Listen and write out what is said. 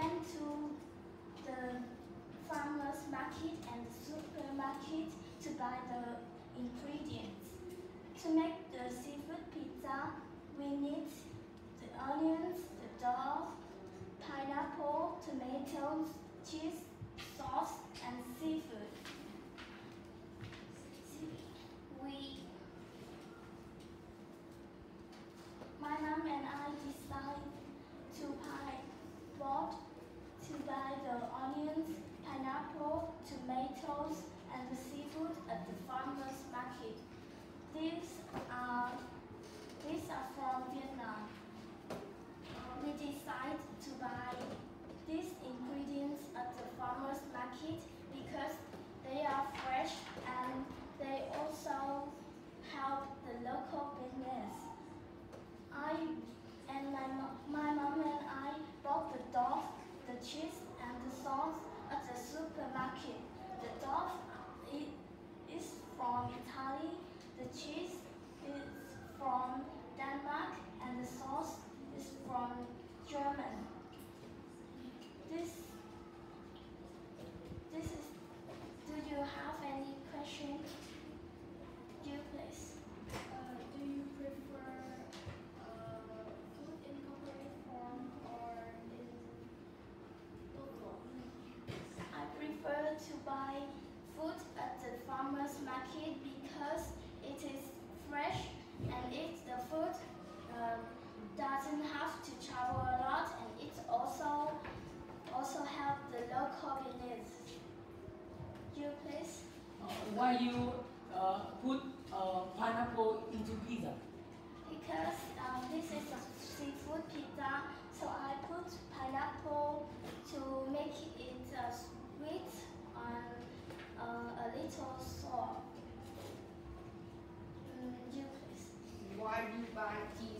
went to the farmer's market and the supermarket to buy the ingredients. To make the seafood pizza, we need the onions, the dough, pineapple, tomatoes, cheese, pineapple, tomatoes, and seafood at the farmer's market. These are these are from Vietnam. We decided to buy these ingredients at the farmer's market because they are fresh and they also help the local business. I and my, my mom and I bought the dough, the cheese, and the sauce at the supermarket. The dough is from Italy, the cheese is from Denmark, and the sauce is from Germany. This, this is, do you have any question? You please. Uh, do you prefer uh, food in corporate form or in local? I prefer to buy food at the farmer's market because it is fresh and it the food uh, doesn't have to travel a lot and it also also help the local business. You please. Uh, why you uh, put uh, pineapple into pizza? Because um, this is a seafood pizza, so I put pineapple to make it uh, sweet and uh, a little sour. Mm. Why do you buy cheese